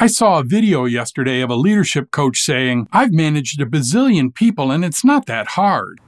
I saw a video yesterday of a leadership coach saying, I've managed a bazillion people and it's not that hard.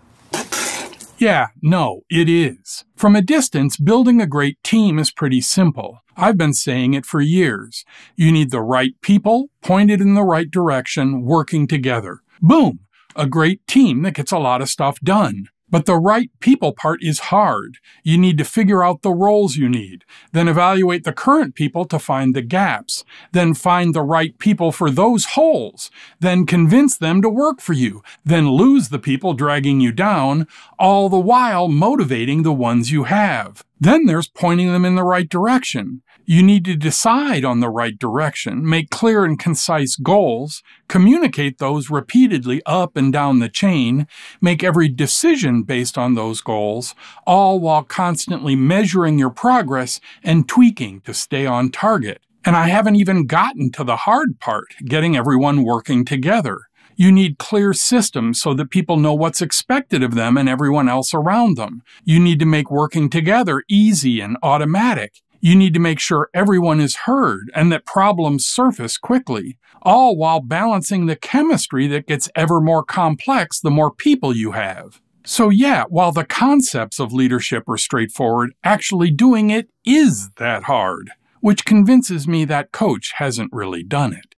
Yeah, no, it is. From a distance, building a great team is pretty simple. I've been saying it for years. You need the right people, pointed in the right direction, working together. Boom! A great team that gets a lot of stuff done. But the right people part is hard. You need to figure out the roles you need, then evaluate the current people to find the gaps, then find the right people for those holes, then convince them to work for you, then lose the people dragging you down, all the while motivating the ones you have. Then there's pointing them in the right direction. You need to decide on the right direction, make clear and concise goals, communicate those repeatedly up and down the chain, make every decision based on those goals, all while constantly measuring your progress and tweaking to stay on target. And I haven't even gotten to the hard part, getting everyone working together. You need clear systems so that people know what's expected of them and everyone else around them. You need to make working together easy and automatic. You need to make sure everyone is heard and that problems surface quickly, all while balancing the chemistry that gets ever more complex the more people you have. So, yeah, while the concepts of leadership are straightforward, actually doing it is that hard, which convinces me that coach hasn't really done it.